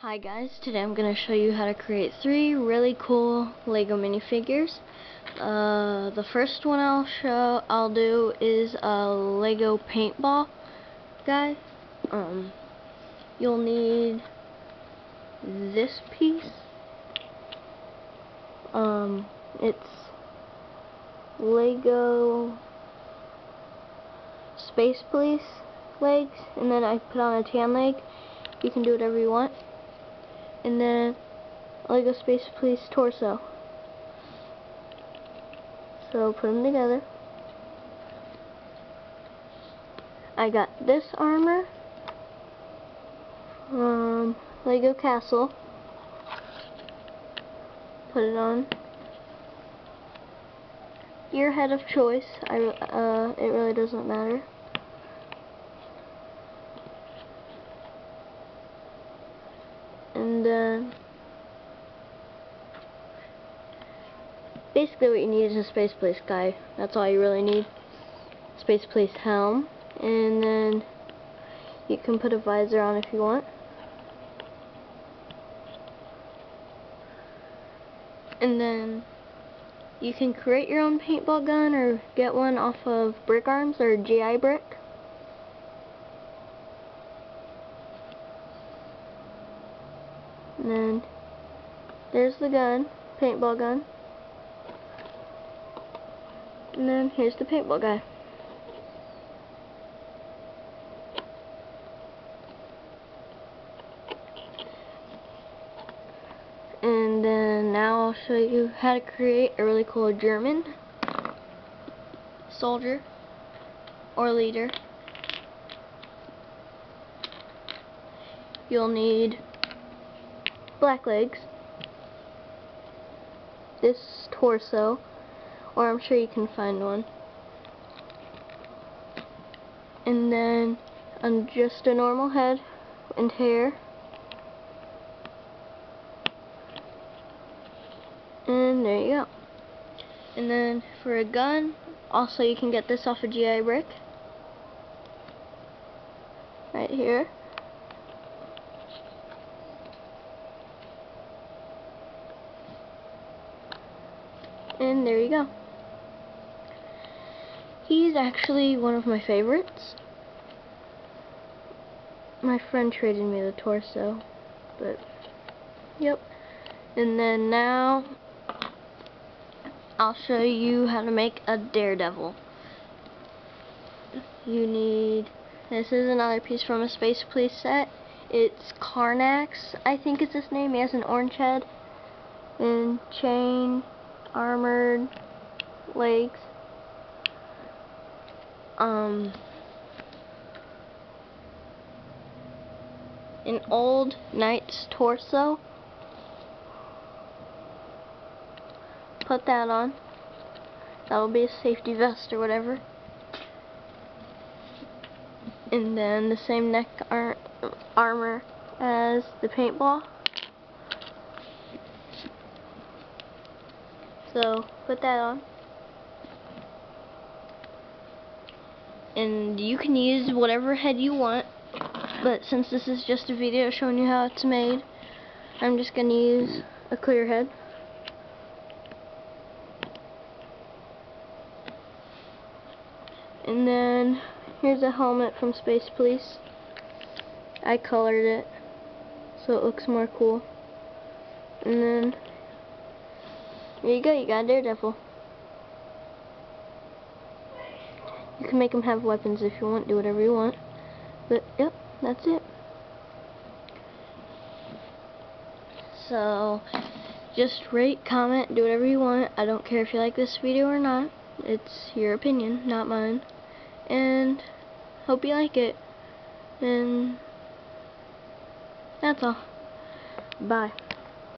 Hi guys, today I'm going to show you how to create three really cool Lego minifigures. Uh, the first one I'll show, I'll do is a Lego paintball guy. Um, you'll need this piece. Um, it's Lego Space Police legs, and then I put on a tan leg. You can do whatever you want and then Lego Space Police torso. So put them together. I got this armor from Lego Castle. Put it on. Your head of choice. I uh, it really doesn't matter. And then basically what you need is a Space Police guy. That's all you really need. Space Police helm. And then you can put a visor on if you want. And then you can create your own paintball gun or get one off of Brick Arms or GI Brick And then there's the gun, paintball gun. And then here's the paintball guy. And then now I'll show you how to create a really cool German soldier or leader. You'll need black legs, this torso, or I'm sure you can find one, and then on just a normal head and hair, and there you go. And then for a gun, also you can get this off a of GI Brick, right here. And there you go. He's actually one of my favorites. My friend traded me the torso, but yep. And then now I'll show you how to make a daredevil. You need, this is another piece from a Space Police set. It's Kranxx, I think is his name. He has an orange head and chain armored legs. Um, an old knight's torso. Put that on. That'll be a safety vest or whatever. And then the same neck ar armor as the paintball. So put that on. And you can use whatever head you want. But since this is just a video showing you how it's made, I'm just going to use a clear head. And then here's a helmet from Space Police. I colored it so it looks more cool. And then there you go, you got a Daredevil. You can make them have weapons if you want, do whatever you want. But, yep, that's it. So, just rate, comment, do whatever you want. I don't care if you like this video or not. It's your opinion, not mine. And, hope you like it. And, that's all. Bye.